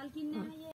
मालकिन ने है ये